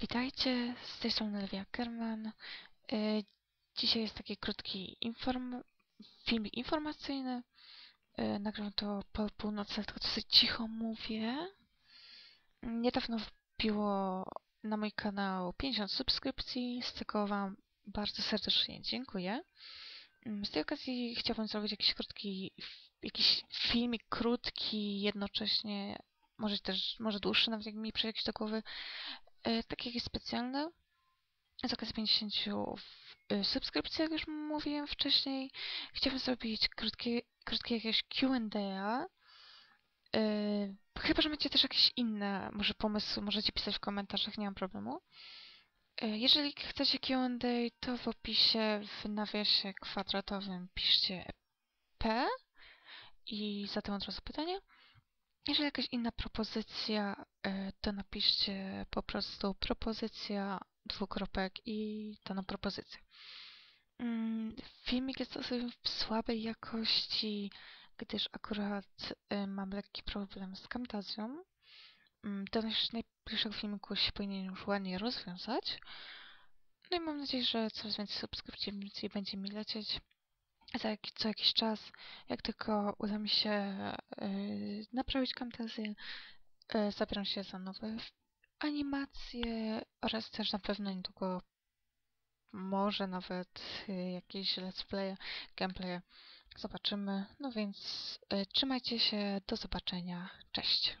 Witajcie, z tej strony Lewia Kerman. E, Dzisiaj jest taki krótki inform filmik informacyjny. E, Nagrywam to po północy, tylko dosyć cicho mówię. Niedawno wbiło na mój kanał 50 subskrypcji, z czego Wam bardzo serdecznie dziękuję. Mm, Z tej okazji chciałbym zrobić jakiś krótki, jakiś filmik krótki, jednocześnie może też, może dłuższy, nawet jak mi przyjdzie do głowy, e, taki jakiś specjalny. Z okazji 50 w- y, subskrypcji, jak już mówiłem wcześniej, chciałbym zrobić krótkie, krótkie jakieś Q&A. Y, Chyba, że macie też jakieś inne może pomysły, możecie pisać w komentarzach, nie mam problemu. Y, Jeżeli chcecie Q&A, to w opisie w nawiasie kwadratowym piszcie P i zatem od razu pytanie. Jeżeli jakaś inna propozycja, y, to napiszcie po prostu propozycja dwukropek i daną propozycję. Mm, Filmik jest w słabej jakości, gdyż akurat y, mam lekki problem z Camtasią. Mm, Do naj- najbliższego filmiku się powinien już ładnie rozwiązać. No i mam nadzieję, że coraz więcej subskrypcji będzie mi lecieć za jak, co jakiś czas. Jak tylko uda mi się y, naprawić Camtasię, y, zabieram się za nowe animacje oraz też na pewno niedługo może nawet y, jakieś let's play, gameplay. Zobaczymy. No więc trzymajcie się. Do zobaczenia. Cześć.